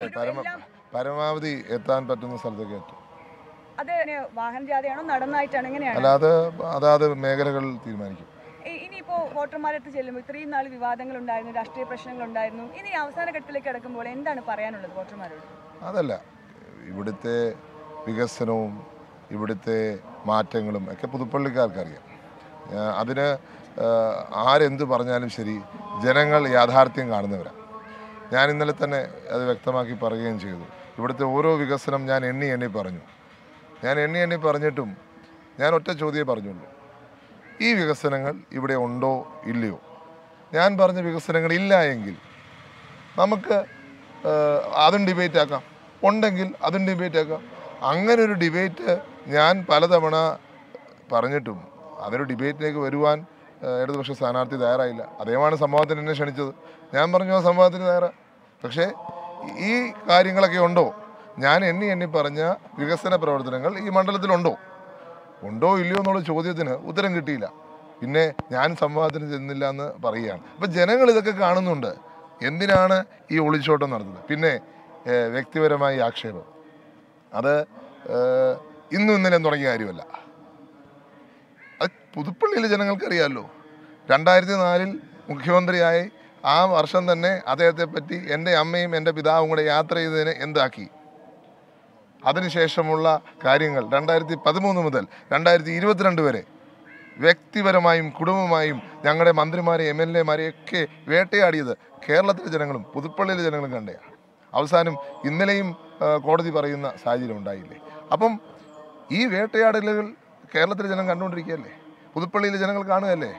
പരമ പരമാവധി എത്താൻ പറ്റുന്ന സ്ഥലത്തേക്ക് എത്തും അല്ലാതെ അതാത് മേഖലകൾ തീരുമാനിക്കും. ഇനിയിപ്പോ വോട്ടർമാരടുത്ത് ചെല്ലുമ്പോൾ ഇത്രയും നാൾ വിവാദങ്ങൾ ഉണ്ടായിരുന്നു രാഷ്ട്രീയ പ്രശ്നങ്ങൾ ഉണ്ടായിരുന്നു ഇനി അവസാന ഘട്ടത്തിലേക്ക് കിടക്കുമ്പോൾ എന്താണ് പറയാനുള്ളത് വോട്ടർമാരോട്? അതല്ല ഇവിടുത്തെ വികസനവും ഇവിടുത്തെ മാറ്റങ്ങളും ഒക്കെ പുതുപ്പള്ളിക്കാർക്കറിയാം അതിന് ആരെന്ത് പറഞ്ഞാലും ശരി ജനങ്ങൾ യാഥാർത്ഥ്യം കാണുന്നവരാണ് ഞാൻ ഇന്നലെ തന്നെ അത് വ്യക്തമാക്കി പറയുകയും ചെയ്തു. ഇവിടുത്തെ ഓരോ വികസനം ഞാൻ എണ്ണി എണ്ണി പറഞ്ഞു. ഞാൻ എണ്ണി എണ്ണി പറഞ്ഞിട്ടും ഞാൻ ഒറ്റ ചോദ്യമേ പറഞ്ഞുള്ളൂ. ഈ വികസനങ്ങൾ ഇവിടെ ഉണ്ടോ ഇല്ലയോ? ഞാൻ പറഞ്ഞ വികസനങ്ങൾ ഇല്ല എങ്കിൽ നമുക്ക് അതും ഡിബേറ്റ് ആക്കാം. ഉണ്ടെങ്കിൽ അതും ഡിബേറ്റ് ആക്കാം. അങ്ങനെ ഒരു ഡിബേറ്റ് ഞാൻ പലതവണ പറഞ്ഞിട്ടും അതൊരു ഡിബേറ്റിലേക്ക് വരുവാൻ ഇടതുപക്ഷ സ്ഥാനാർത്ഥി തയ്യാറായില്ല. അദ്ദേഹമാണ് സംഭവത്തിന് എന്നെ ക്ഷണിച്ചത്. ഞാൻ പറഞ്ഞു ആ സംഭവത്തിന് തയ്യാറാ. പക്ഷേ ഈ കാര്യങ്ങളൊക്കെ ഉണ്ടോ? ഞാൻ എണ്ണി എണ്ണി പറഞ്ഞ വികസന പ്രവർത്തനങ്ങൾ ഈ മണ്ഡലത്തിലുണ്ടോ? ഉണ്ടോ ഇല്ലയോ എന്നുള്ള ചോദ്യത്തിന് ഉത്തരം കിട്ടിയില്ല. പിന്നെ ഞാൻ സംവാദത്തിന് ചെന്നില്ല എന്ന് പറയുകയാണ്. അപ്പം ജനങ്ങൾ ഇതൊക്കെ കാണുന്നുണ്ട്. എന്തിനാണ് ഈ ഒളിച്ചോട്ടം നടത്തുന്നത്? പിന്നെ വ്യക്തിപരമായ ആക്ഷേപം. അത് ഇന്നും ഇന്നലെ തുടങ്ങിയ കാര്യമല്ല. അത് പുതുപ്പള്ളിയിലെ ജനങ്ങൾക്കറിയാമല്ലോ രണ്ടായിരത്തി നാലിൽ മുഖ്യമന്ത്രിയായി ആ വർഷം തന്നെ അദ്ദേഹത്തെ പറ്റി എന്റെ അമ്മയും എന്റെ പിതാവും കൂടെ യാത്ര ചെയ്തതിനെ എന്താക്കി? അതിനുശേഷമുള്ള കാര്യങ്ങൾ രണ്ടായിരത്തി പതിമൂന്ന് മുതൽ രണ്ടായിരത്തി ഇരുപത്തിരണ്ട് വരെ വ്യക്തിപരമായും കുടുംബമായും ഞങ്ങളുടെ മന്ത്രിമാരെ എം എൽ എമാരെയൊക്കെ വേട്ടയാടിയത് കേരളത്തിലെ ജനങ്ങളും പുതുപ്പള്ളിയിലെ ജനങ്ങളും കണ്ടെയാണ് അവസാനം ഇന്നലെയും കോടതി പറയുന്ന സാഹചര്യം ഉണ്ടായില്ലേ? അപ്പം ഈ വേട്ടയാടലുകൾ കേരളത്തിലെ ജനം കണ്ടുകൊണ്ടിരിക്കുകയല്ലേ? പുതുപ്പള്ളിയിലെ ജനങ്ങൾ കാണുകയല്ലേ?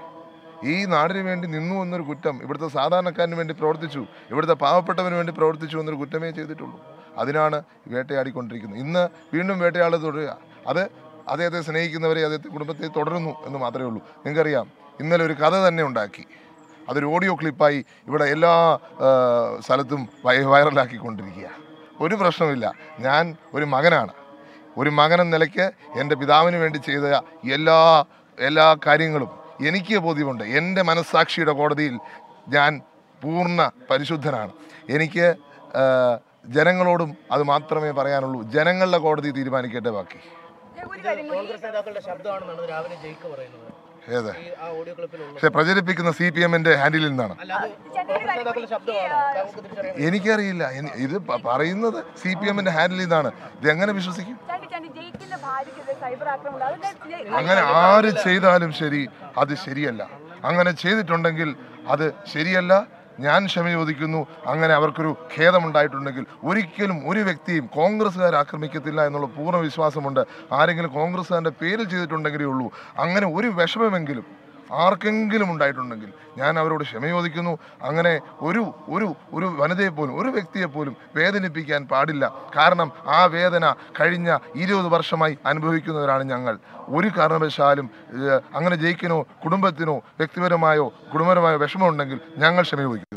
ഈ നാടിന് വേണ്ടി നിന്നു എന്നൊരു കുറ്റം ഇവിടുത്തെ സാധാരണക്കാരന് വേണ്ടി പ്രവർത്തിച്ചു ഇവിടുത്തെ പാവപ്പെട്ടവന് വേണ്ടി പ്രവർത്തിച്ചു എന്നൊരു കുറ്റമേ ചെയ്തിട്ടുള്ളൂ. അതിനാണ് വേട്ടയാടിക്കൊണ്ടിരിക്കുന്നത്. ഇന്ന് വീണ്ടും വേട്ടയാട് തുടരുക. അത് അദ്ദേഹത്തെ സ്നേഹിക്കുന്നവരെ അദ്ദേഹത്തെ കുടുംബത്തെ തുടരുന്നു എന്ന് മാത്രമേ ഉള്ളൂ. നിങ്ങൾക്കറിയാം ഇന്നലെ ഒരു കഥ തന്നെ ഉണ്ടാക്കി. അതൊരു ഓഡിയോ ക്ലിപ്പായി ഇവിടെ എല്ലാ സ്ഥലത്തും വൈറലാക്കിക്കൊണ്ടിരിക്കുക ഒരു പ്രശ്നമില്ല ഞാൻ ഒരു മകനാണ്. ഒരു മകനെന്ന നിലയ്ക്ക് എന്റെ പിതാവിന് വേണ്ടി ചെയ്ത എല്ലാ എല്ലാ കാര്യങ്ങളും എനിക്ക് ബോധ്യമുണ്ട്. എന്റെ മനസ്സാക്ഷിയുടെ കോടതിയിൽ ഞാൻ പൂർണ പരിശുദ്ധനാണ്. എനിക്ക് ജനങ്ങളോടും അത് മാത്രമേ പറയാനുള്ളൂ. ജനങ്ങളുടെ കോടതി തീരുമാനിക്കട്ടെ ബാക്കി. ഏത്? പക്ഷെ പ്രചരിപ്പിക്കുന്ന സി പി എമ്മിന്റെ ഹാൻഡിൽ നിന്നാണ്. അല്ല അത് കോൺഗ്രസ് ശബ്ദമാണ്. എനിക്കറിയില്ല. ഇത് പറയുന്നത് സി പി എമ്മിന്റെ ഹാൻഡിൽ നിന്നാണ്. ഇത് എങ്ങനെ വിശ്വസിക്കും അങ്ങനെ ആര് ചെയ്താലും ശരി അത് ശരിയല്ല. അങ്ങനെ ചെയ്തിട്ടുണ്ടെങ്കിൽ അത് ശരിയല്ല. ഞാൻ ക്ഷമ ചോദിക്കുന്നു. അങ്ങനെ അവർക്കൊരു ഖേദമുണ്ടായിട്ടുണ്ടെങ്കിൽ ഒരിക്കലും ഒരു വ്യക്തിയും കോൺഗ്രസ്സുകാർ ആക്രമിക്കത്തില്ല എന്നുള്ള പൂർണ വിശ്വാസമുണ്ട്. ആരെങ്കിലും കോൺഗ്രസ്സുകാരന്റെ പേരിൽ ചെയ്തിട്ടുണ്ടെങ്കിലേ ഉള്ളൂ. അങ്ങനെ ഒരു വിഷമമെങ്കിലും ആർക്കെങ്കിലും ഉണ്ടായിട്ടുണ്ടെങ്കിൽ ഞാൻ അവരോട് ക്ഷമ ചോദിക്കുന്നു. അങ്ങനെ ഒരു ഒരു ഒരു വനിതയെ പോലും ഒരു വ്യക്തിയെപ്പോലും വേദനിപ്പിക്കാൻ പാടില്ല. കാരണം ആ വേദന കഴിഞ്ഞ ഇരുപത് വർഷമായി അനുഭവിക്കുന്നവരാണ് ഞങ്ങൾ. ഒരു കാരണവശാലും അങ്ങനെ ജയിക്കനോ കുടുംബത്തിനോ വ്യക്തിപരമായോ കുടുംബപരമായോ വിഷമമുണ്ടെങ്കിൽ ഞങ്ങൾ ക്ഷമ ചോദിക്കും.